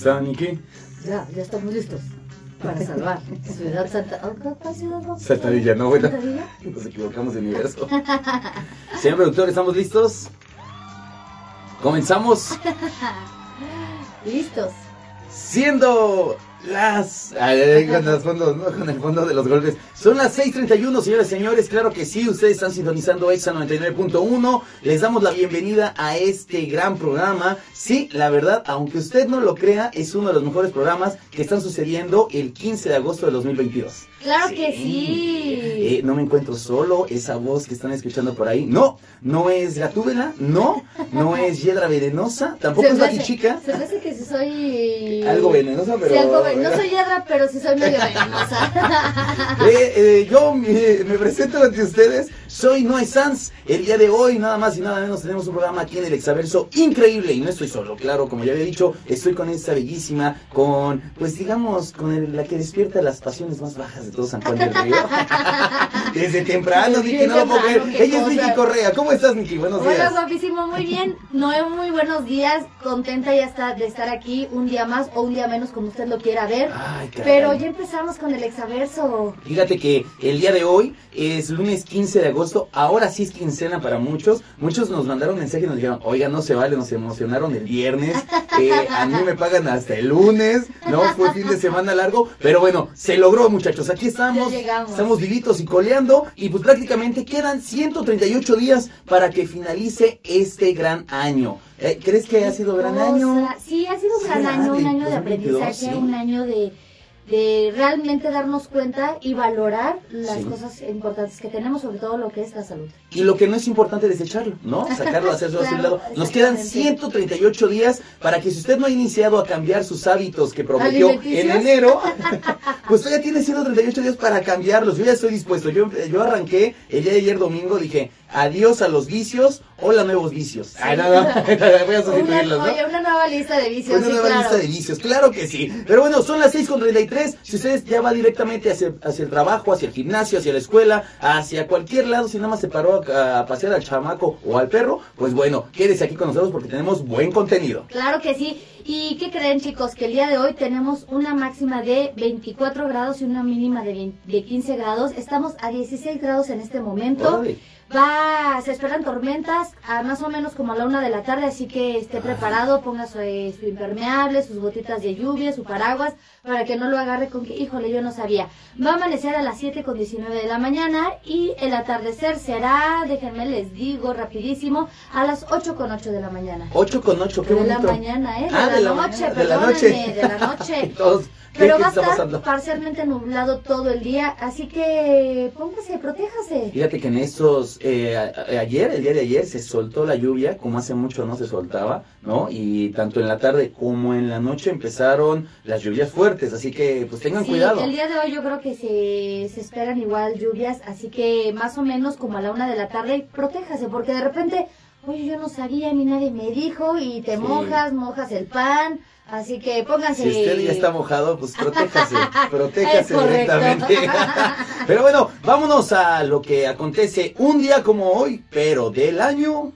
lista, Niki? Ya, ya estamos listos para salvar Ciudad Santa. ¿Cuál ciudad vamos? Saltadilla, ¿no, bueno? ¿Saltadilla? Nos equivocamos de universo. Señor productor, ¿estamos listos? Comenzamos Listos. siendo las... Con, los fondos, ¿no? con el fondo de los golpes. Son las 6.31, señores y señores. Claro que sí, ustedes están sintonizando EXA 99.1. Les damos la bienvenida a este gran programa. Sí, la verdad, aunque usted no lo crea, es uno de los mejores programas que están sucediendo el 15 de agosto de 2022. Claro que sí. Eh, no me encuentro solo, esa voz que están escuchando por ahí. No, no es Gatúbela, no, no es Hiedra Venenosa, tampoco Se es Batichica. Se hace que sí soy... Algo venenosa, pero. Sí, algo ven- No soy hiedra, pero sí soy medio venenosa. Eh, eh, yo me, me presento ante ustedes, soy Noé Sanz. El día de hoy, nada más y nada menos, tenemos un programa aquí en el Exaverso increíble. Y no estoy solo, claro, como ya había dicho, estoy con esta bellísima, con, pues digamos, con el- la que despierta las pasiones más bajas de todo San Juan del Río. Desde temprano, Niki, no lo puedo creer. Ella es. Niki Correa. ¿Cómo estás, Niki? Buenos Hola, días. guapísimo, muy bien. Noé, muy buenos días. Contenta ya está de estar aquí un día más o un día menos, como usted lo quiera ver. Ay. Pero ya empezamos con el exaverso. Fíjate que el día de hoy es lunes 15 de agosto, ahora sí es quincena para muchos. Muchos nos mandaron mensaje y nos dijeron, oiga, no se vale, nos emocionaron el viernes, eh, a mí me pagan hasta el lunes, no fue fin de semana largo, pero bueno, se logró muchachos, aquí estamos, estamos vivitos y coleando. Y pues prácticamente quedan 138 días para que finalice este gran año. Eh, ¿Crees que ha sido gran año? Sí, ha sido un gran año, un año de 2022, aprendizaje, sí. un año de, de realmente darnos cuenta y valorar las Sí. cosas importantes que tenemos, sobre todo lo que es la salud. Y lo que no es importante desecharlo, ¿no? Sacarlo, hacerlo a su Claro, lado. Nos quedan exactamente. 138 días para que si usted no ha iniciado a cambiar sus hábitos que prometió en enero, pues todavía tiene 138 días para cambiarlos. Yo ya estoy dispuesto. Yo, yo arranqué el día de ayer domingo, dije adiós a los vicios, hola nuevos vicios. Ay, nada, voy a Una, sustituirlos, ¿no? oye, una nueva lista de vicios, Una sí, nueva claro. lista de vicios, claro que sí. Pero bueno, son las 6.33. Si ustedes ya va directamente hacia, hacia el trabajo, hacia el gimnasio, hacia la escuela, hacia cualquier lado, si nada más se paró a, a pasear al chamaco o al perro, pues bueno, quédese aquí con nosotros porque tenemos buen contenido. Claro que sí. ¿Y qué creen chicos? Que el día de hoy tenemos una máxima de 24 grados y una mínima de, 20 de 15 grados. Estamos a 16 grados en este momento. Va, se esperan tormentas a más o menos como a la una de la tarde, así que esté preparado, ponga su, eh, su impermeable, sus botitas de lluvia, su paraguas, para que no lo agarre con que, híjole, yo no sabía. Va a amanecer a las 7 con 19 de la mañana y el atardecer será, déjenme les digo rapidísimo, a las 8 con 8 de la mañana. 8 con 8, qué de la bonito. mañana, ¿eh? De, Ah, la, noche, de la noche. de la noche. Todos, ¿qué, Pero va a estar parcialmente nublado todo el día, así que póngase, protéjase. Fíjate que en estos, eh, ayer, el día de ayer, se soltó la lluvia, como hace mucho no se soltaba, ¿no? Y tanto en la tarde como en la noche empezaron las lluvias fuertes, así que pues tengan Sí, cuidado. el día de hoy yo creo que se, se esperan igual lluvias, así que más o menos como a la una de la tarde, protéjase, porque de repente, oye, yo no sabía, ni nadie me dijo, y te Sí. mojas, mojas el pan, así que pónganse... Si usted ya está mojado, pues protéjase, protéjase directamente. Pero bueno, vámonos a lo que acontece un día como hoy, pero del año.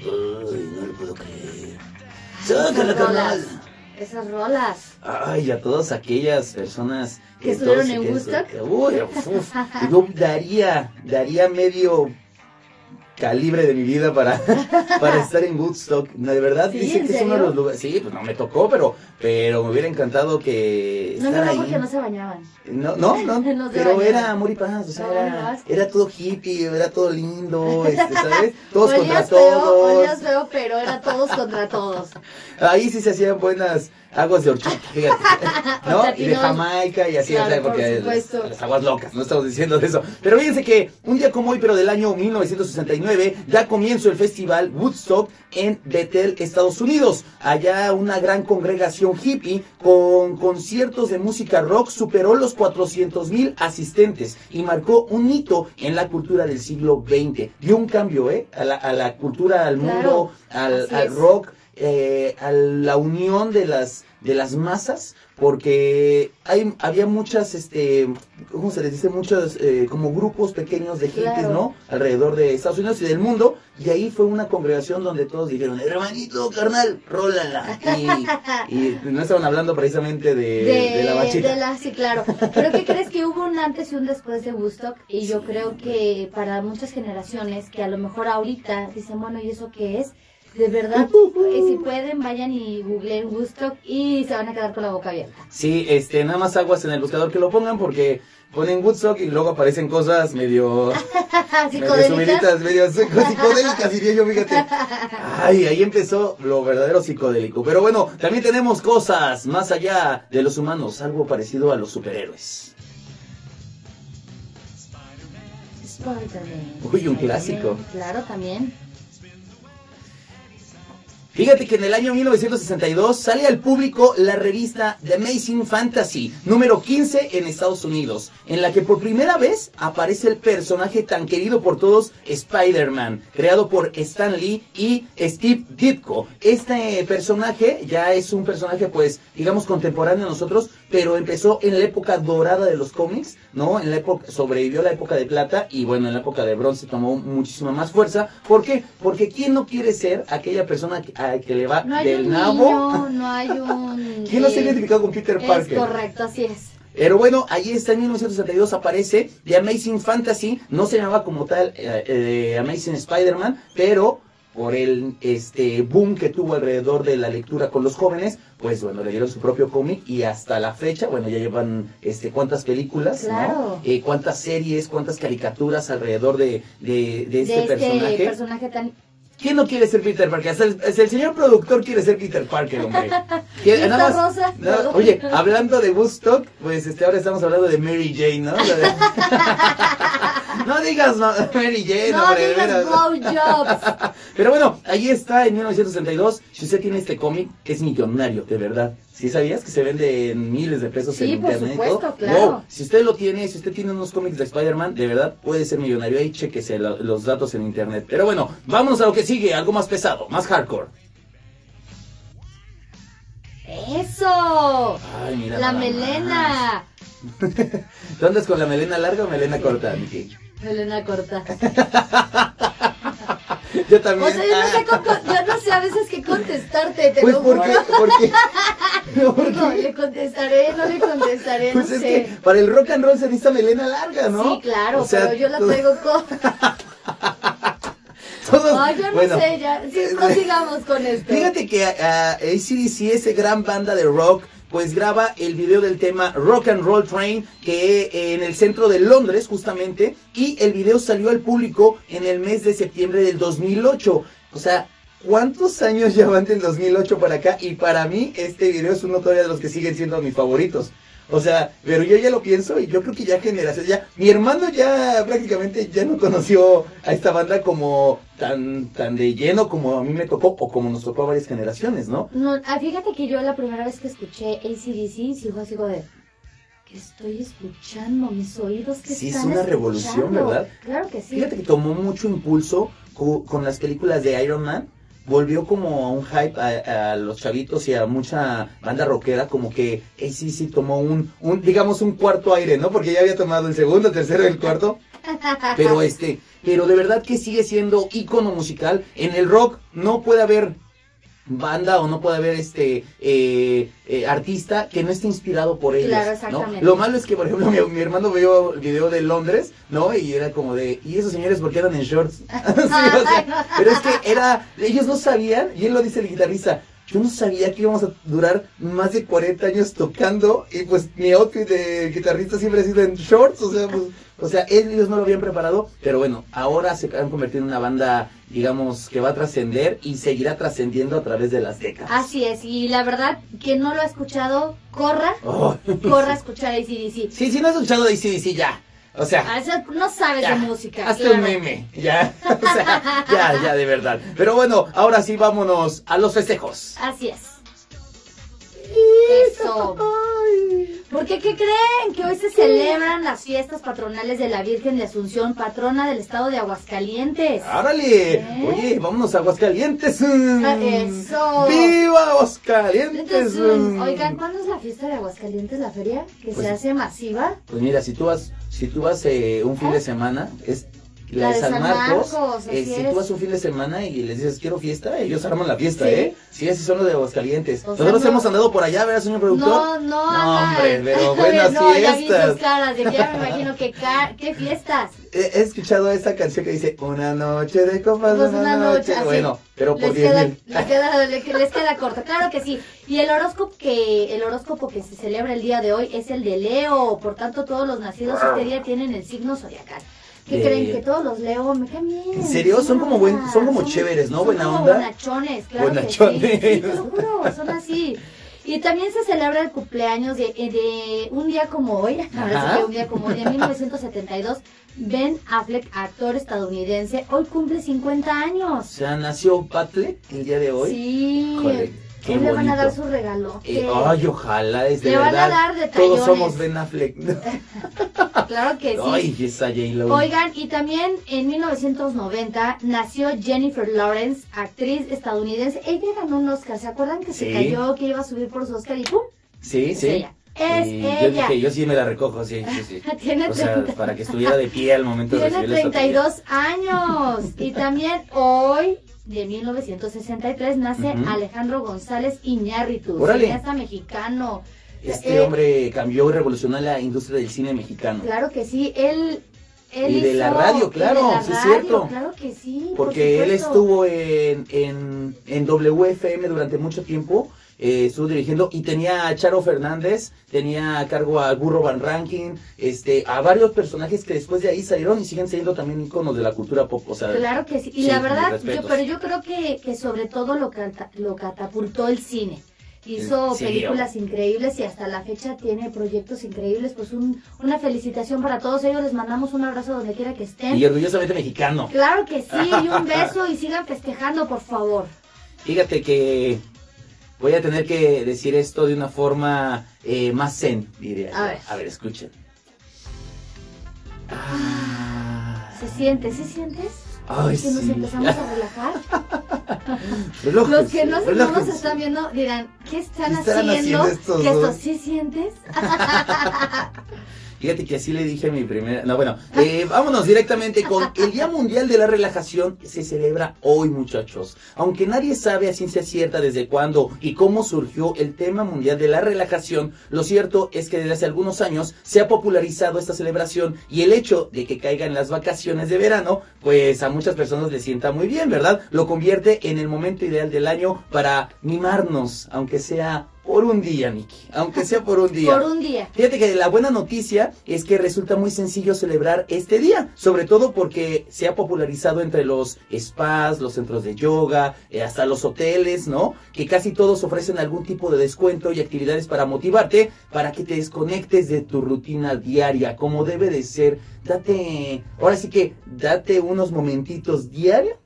Ay, no lo puedo creer. Sácala, carnal. Esas rolas. Ay, a todas aquellas personas ¿Que estuvieron en Woodstock? Uy, uf, yo daría, daría medio calibre de mi vida para, para estar en Woodstock. No, de verdad, ¿Sí? dice ¿En que es uno de los lugares. Sí, pues no me tocó, pero, pero me hubiera encantado que No, no, no, porque no se bañaban. No, no, no, No pero bañaban. era amor y paz, o sea, y era, era todo hippie, era todo lindo, este, ¿sabes? Todos contra Olías feo, todos. olías feo, pero era todos contra todos. Ahí sí se hacían buenas aguas de horchata, fíjate. ¿No? Y de. Jamaica y así, Claro, o sea, por porque las, aguas locas, no estamos diciendo de eso. Pero fíjense que un día como hoy, pero del año 1969, da comienzo el festival Woodstock en Bethel, Estados Unidos. Allá una gran congregación hippie con conciertos de música rock superó los 400 mil asistentes y marcó un hito en la cultura del siglo XX. Dio un cambio, ¿eh? A la, a la cultura, al Claro, mundo, al, rock. Eh, a la unión de las de las masas porque hay había muchas este cómo se les dice muchos eh, como grupos pequeños de Claro. no alrededor de Estados Unidos y del mundo y ahí fue una congregación donde todos dijeron hermanito carnal rólala y, y no estaban hablando precisamente de, de la bachita de la- sí, claro. Pero ¿qué crees que hubo un antes y un después de Woodstock? Y yo creo que para muchas generaciones que a lo mejor ahorita dicen, bueno, ¿y eso qué es? De verdad, eh, si pueden, vayan y googleen Woodstock y se van a quedar con la boca abierta. Sí, este, nada más aguas en el buscador que lo pongan porque ponen Woodstock y luego aparecen cosas medio, medio Psicodélicas. medio psico- psicodélicas diría yo, fíjate. Ay, ahí empezó lo verdadero psicodélico. Pero bueno, también tenemos cosas más allá de los humanos, algo parecido a los superhéroes. Spider-Man. Uy, un clásico. Claro, también. Fíjate que en el año 1962 sale al público la revista The Amazing Fantasy, número 15 en Estados Unidos, en la que por primera vez aparece el personaje tan querido por todos, Spider-Man, creado por Stan Lee y Steve Ditko. Este personaje ya es un personaje, pues, digamos, contemporáneo a nosotros, pero empezó en la época dorada de los cómics, ¿no? En la época, sobrevivió la época de plata y bueno, en la época de bronce tomó muchísima más fuerza. ¿Por qué? Porque ¿quién no quiere ser aquella persona que, a que le va No hay del un nabo? niño, no hay un... ¿Quién no se ha eh, identificado con Peter Es Parker? correcto, así es. Pero bueno, ahí está en 1962 aparece The Amazing Fantasy, no se llamaba como tal eh, eh, Amazing Spider-Man, pero por el este boom que tuvo alrededor de la lectura con los jóvenes, pues bueno, le dieron su propio cómic y hasta la fecha, bueno, ya llevan este cuántas películas, Claro. ¿no? Eh, cuántas series, cuántas caricaturas alrededor de, de, de este de este personaje. personaje tan ¿Quién no quiere ser Peter Parker? Hasta el, hasta el señor productor quiere ser Peter Parker, hombre. ¿Y Que- esta nada más- rosa? nada- oye, hablando de Woodstock, pues este ahora estamos hablando de Mary Jane, ¿no? No digas ma- Mary Jane, No hombre, digas blowjobs. Pero bueno, ahí está en 1962. Si usted tiene este cómic, es millonario, de verdad. ¿Sí sabías que se vende en miles de pesos Sí, en por internet? supuesto, claro. Wow, si usted lo tiene, si usted tiene unos cómics de Spider-Man, de verdad puede ser millonario. Ahí chequese lo- los datos en internet. Pero bueno, vámonos a lo que sigue, algo más pesado, más hardcore. Eso. Ay, mira. La melena. ¿Tú andas con la melena larga o melena corta, Miki? Melena corta. Yo también. O sea, yo no sé, cómo- yo no sé a veces qué contestarte, te Pues lo juro. porque, no, porque- No, le contestaré, no le contestaré, pues no es sé. que para el rock and roll se necesita melena larga, ¿no? Sí, claro, O sea, pero yo la traigo corta. todos- Ay, yo no bueno, sé, ya. Sí, prosigamos con esto. Fíjate que a ACDC, esa gran banda de rock, pues graba el video del tema Rock and Roll Train, que eh, en el centro de Londres, justamente, y el video salió al público en el mes de septiembre del 2008. O sea, ¿cuántos años ya van del 2008 para acá? Y para mí, este video es uno todavía de los que siguen siendo mis favoritos. O sea, pero yo ya lo pienso y yo creo que ya generaciones, ya, mi hermano ya prácticamente ya no conoció a esta banda como tan, tan de lleno como a mí me tocó o como nos tocó a varias generaciones, ¿no? No, ah, fíjate que yo la primera vez que escuché ACDC, sí fue así como de... ¿Qué estoy escuchando? Mis oídos que Sí, es están una revolución, escuchando?" ¿verdad? Claro que sí. Fíjate que tomó mucho impulso co- con las películas de Iron Man. Volvió como a un hype a, a los chavitos y a mucha banda rockera, como que ACDC tomó un, un, digamos, un cuarto aire, ¿no? Porque ya había tomado el segundo, el tercero y el cuarto. Pero este, pero de verdad que sigue siendo ícono musical. En el rock no puede haber banda o no puede haber este eh, eh, artista que no esté inspirado por ellos. Claro, ¿no? Lo malo es que, por ejemplo, mi, mi hermano vio el video de Londres, ¿no? Y era como de, ¿y esos señores por qué andan en shorts? Sí, o sea, pero es que era, ellos no sabían, y él lo dice el guitarrista, yo no sabía que íbamos a durar más de 40 años tocando y pues mi outfit de guitarrista siempre ha sido en shorts, o sea, pues, o sea, ellos no lo habían preparado, pero bueno, ahora se han convertido en una banda, digamos, que va a trascender y seguirá trascendiendo a través de las décadas. Así es, y la verdad, que no lo ha escuchado, corra, Oh. corra a escuchar ACDC. Sí, si no has escuchado ACDC, ya. O sea, Ah, no sabes ya, de música. hazte claro. un meme, ya. O sea, ya, ya, de verdad. Pero bueno, ahora sí vámonos a los festejos. Así es. Eso. ¿Por Porque, ¿qué creen? Que hoy se celebran las fiestas patronales de la Virgen de Asunción, patrona del estado de Aguascalientes. ¡Árale! ¿Eh? Oye, vámonos a Aguascalientes. Ah, eso. ¡Viva Aguascalientes! Entonces, oigan, ¿cuándo es la fiesta de Aguascalientes, la feria? Que Pues- se hace masiva. Pues mira, si tú vas, si tú vas eh, un fin de semana, es la, de San Marcos, eh, si tú vas un fin de semana y les dices quiero fiesta, ellos arman la fiesta, Sí. ¿eh? Sí, así son los de Aguascalientes. O sea, Nosotros no- hemos andado por allá, ¿verdad, señor productor? No, no, hombre, pero buenas no, ya vi fiestas. caras, de ya me imagino que qué fiestas. He, he escuchado esta canción que dice una noche de copas, Pues una, noche. Bueno, pero por Les 10 queda, mil. les, queda, le- les queda corto, claro que sí. Y el horóscopo que el horóscopo que se celebra el día de hoy es el de Leo, por tanto todos los nacidos este día tienen el signo zodiacal. ¿Qué creen que todos los Leo me caen bien? ¿En serio? Son como buen- son como chéveres, ¿no? son Buena como onda. Bonachones, claro Bonachones. que sí. Sí, te lo juro, son así. Y también se celebra el cumpleaños de, de un día como hoy, ahora sí que un día como hoy, de 1972, Ben Affleck, actor estadounidense, hoy cumple 50 O años. sea, nació Patle el día de hoy. Sí. Híjole, qué le van a dar su regalo. Eh, ay, ojalá, es de Le van a verdad. dar detallones. Todos somos Ben Affleck. Claro que sí. Ay, esa J-Lo. Oigan, y también en 1990 nació Jennifer Lawrence, actriz estadounidense. Ella ganó un Oscar, ¿se acuerdan que se cayó, que iba a subir por su Oscar y ¡pum! Sí, Es sí. ella. Es Yo ella. dije, yo sí me la recojo, sí, sí, sí. Tiene, O sea, 30 para que estuviera de pie al momento de tiene recibir esa 32 años. Y también hoy, de 1963, nace. Alejandro González Iñárritu, cineasta mexicano. Este Eh, hombre cambió y revolucionó la industria del cine mexicano. Claro que sí, él... él Y de la radio, claro, de la sí es cierto. Claro que sí. por Porque él estuvo en, en, en WFM durante mucho tiempo, eh, estuvo dirigiendo y tenía a Charo Fernández, tenía a cargo a Burro Van Ranking, este, a varios personajes que después de ahí salieron y siguen siendo también iconos de la cultura pop. O sea, Claro que sí. Y Sí, la verdad, yo, pero yo creo que, que sobre todo lo, cata- lo catapultó el cine. Hizo Sí, películas increíbles y hasta la fecha tiene proyectos increíbles. Pues un, una felicitación para todos ellos. Les mandamos un abrazo donde quiera que estén. y orgullosamente mexicano. Claro que sí, y un beso y sigan festejando, por favor. Fíjate que voy a tener que decir esto de una forma eh, más zen, diría A yo. ver. A ver, escuchen. Ah. ¿Se siente? ¿Sí sientes? Ay, que nos sí. empezamos a relajar. Los que no, se- no nos están viendo dirán, ¿qué están ¿Qué estarán haciendo? haciendo ¿Que esto sí sientes? Fíjate que así le dije a mi primera... No, bueno, eh, vámonos directamente con el Día Mundial de la Relajación. Se celebra hoy, muchachos. Aunque nadie sabe a ciencia cierta desde cuándo y cómo surgió el tema mundial de la relajación, lo cierto es que desde hace algunos años se ha popularizado esta celebración y el hecho de que caigan las vacaciones de verano, pues a muchas personas les sienta muy bien, ¿verdad? Lo convierte en el momento ideal del año para mimarnos, aunque sea por un día, Miki. Aunque sea por un día. Por un día. Fíjate que la buena noticia es que resulta muy sencillo celebrar este día, sobre todo porque se ha popularizado entre los spas, los centros de yoga, eh, hasta los hoteles, ¿no? Que casi todos ofrecen algún tipo de descuento y actividades para motivarte, para que te desconectes de tu rutina diaria, como debe de ser. Date, ahora sí que date unos momentitos diarios.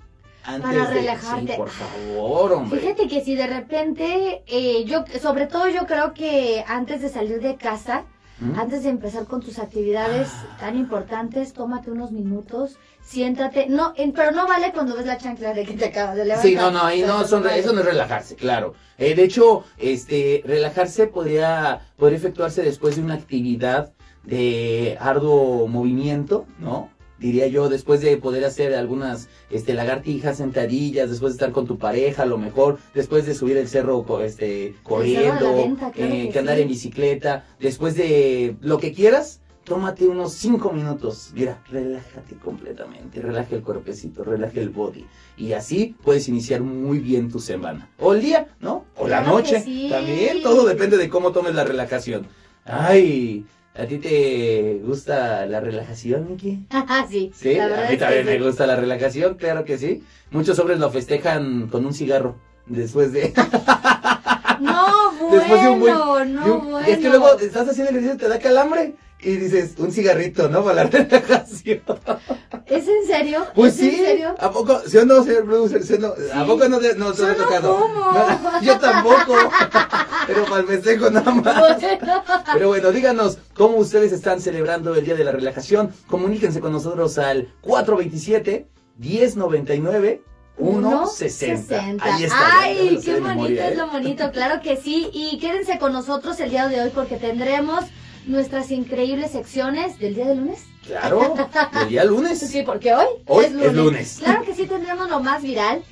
Antes Para de, relajarte. Sí, por favor, hombre. Fíjate que si de repente, eh, yo, sobre todo yo creo que antes de salir de casa, ¿Mm? antes de empezar con tus actividades tan importantes, tómate unos minutos, siéntate, no, en- pero no vale cuando ves la chancla de que te acabas de levantar. Sí, no, no, ahí no, son, eso no es relajarse, claro. Eh, de hecho, este, relajarse podría, podría efectuarse después de una actividad de arduo movimiento, ¿no? Diría yo, después de poder hacer algunas este, lagartijas, sentadillas, después de estar con tu pareja, a lo mejor, después de subir el cerro este, corriendo, Venta, claro eh, que que andar sí. en bicicleta, después de lo que quieras, tómate unos cinco minutos. Mira, relájate completamente, relaja el cuerpecito, relaja el body. Y así puedes iniciar muy bien tu semana. O el día, ¿no? O la Claro noche. sí. También todo depende de cómo tomes la relajación. Ay, ¿a ti te gusta la relajación, Miki? sí, Sí, la a mí también me gusta la relajación, claro que sí. Muchos hombres lo festejan con un cigarro después de... No, bueno, Después de un buen- no, de un- bueno. Es que luego estás haciendo ejercicio, te da calambre y dices un cigarrito, ¿no? Para la relajación. ¿Es en serio? Pues ¿Es sí. en serio? ¿A poco? ¿Sí o no, señor producer? ¿Sí o no? ¿A poco no te, no te Yo ha no tocado? fumo. No, yo tampoco. Pero para el festejo nada más. Bueno. Pero bueno, díganos cómo ustedes están celebrando el Día de la Relajación. Comuníquense con nosotros al 427 1099 160. Ahí está. Ay, lo qué bonito memoria, es ¿eh? lo bonito, claro que sí. Y quédense con nosotros el día de hoy porque tendremos nuestras increíbles secciones del día de lunes. Claro, el día lunes. Sí, porque hoy, Hoy es lunes. Claro que sí tendremos lo más viral,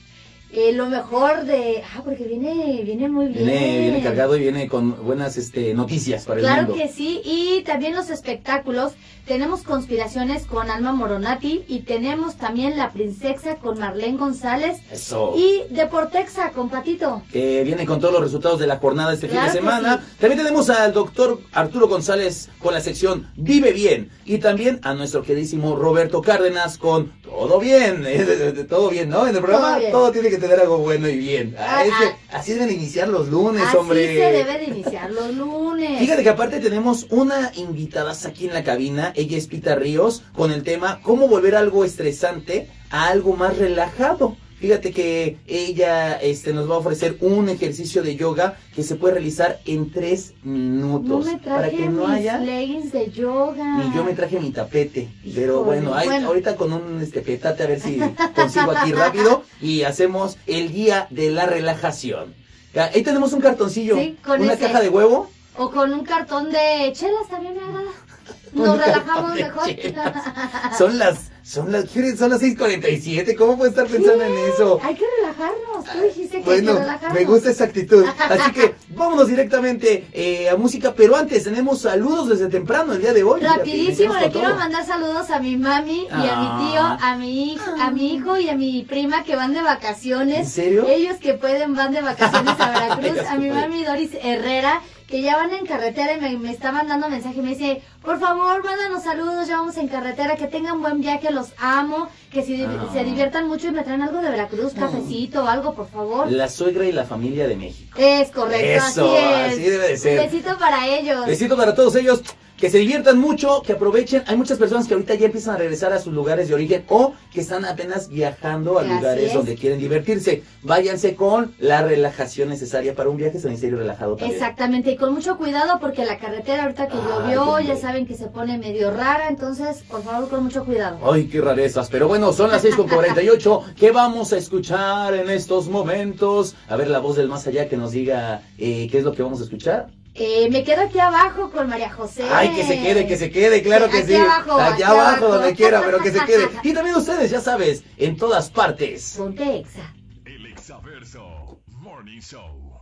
eh, lo mejor de... Ah, porque viene, viene muy bien. Viene, viene cargado y viene con buenas este, noticias para el Claro mundo. que sí, y también los espectáculos. Tenemos conspiraciones con Alma Moronati y tenemos también La Princesa con Marlene González Eso. y Deportexa con Patito. que viene con todos los resultados de la jornada este Claro fin de semana. sí. También tenemos al doctor Arturo González con la sección Vive Bien. Y también a nuestro queridísimo Roberto Cárdenas con Todo Bien. eh, Todo bien, ¿no? En el programa todo, tiene que tener algo bueno y bien. Ah, Ah, ah. así deben iniciar los lunes, Así hombre. se debe de iniciar los lunes. Fíjate que aparte tenemos una invitada aquí en la cabina, ella es Pita Ríos, con el tema cómo volver algo estresante a algo más relajado. Fíjate que ella este, nos va a ofrecer un ejercicio de yoga que se puede realizar en tres no minutos. me para traje que no mis haya... leggings de yoga. Ni yo me traje mi tapete, pero bueno, bueno. ahorita con un este, petate a ver si consigo aquí rápido y hacemos el día de la relajación. Ahí tenemos un cartoncillo, Sí, con una ese. caja de huevo O con un cartón de chelas también me agrada. Nos relajamos mejor. Son las, son las, son las 6:47. ¿Cómo puedo estar pensando en eso? Hay que relajarnos. Tú dijiste que hay que relajarnos. me gusta esa actitud. Así que vámonos directamente eh, a música, pero antes tenemos saludos desde temprano el día de hoy. Rapidísimo, le quiero todo. mandar saludos a mi mami y a Ah. mi tío, a mi, a mi hijo y a mi prima que van de vacaciones. ¿En serio? Ellos que pueden van de vacaciones a Veracruz. A mi mami Doris Herrera, que ya van en carretera y me, me está mandando mensaje. Me dice, por favor, mándanos saludos, ya vamos en carretera, que tengan buen viaje, los amo, que se, Ah. se diviertan mucho y me traen algo de Veracruz, cafecito o algo, por favor. La suegra y la familia de México. Es correcto, Eso, así es. así debe de ser. Un besito para ellos. Besito para todos ellos. Que se diviertan mucho, que aprovechen. Hay muchas personas que ahorita ya empiezan a regresar a sus lugares de origen o que están apenas viajando a lugares es. donde quieren divertirse. Váyanse con la relajación necesaria para un viaje sanitario relajado también. Exactamente, y con mucho cuidado porque la carretera ahorita que llovió, ya saben que se pone medio rara, entonces por favor con mucho cuidado. Ay, qué rarezas. Pero bueno, son las 6.48. ¿Qué vamos a escuchar en estos momentos? A ver la voz del más allá que nos diga eh, qué es lo que vamos a escuchar. Eh, me quedo aquí abajo con María José. Ay, que se quede, que se quede, claro que Aquí sí. abajo, Allá aquí abajo, abajo. donde quiera, pero que se quede. Y también ustedes, ya sabes, en todas partes. Ponte exa. El Exaverso Morning Show.